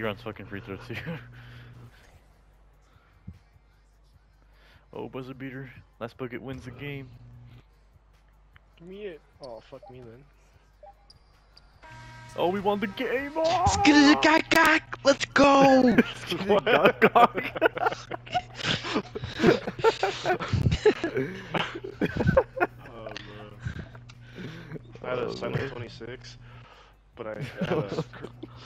Euron's fucking free throw too. oh, buzzer beater. Last bucket wins the game. Give me it. Oh, fuck me then. Oh, we won the game! Oh! Get it. Let's go. Oh, I had a Oh, 26, but I had a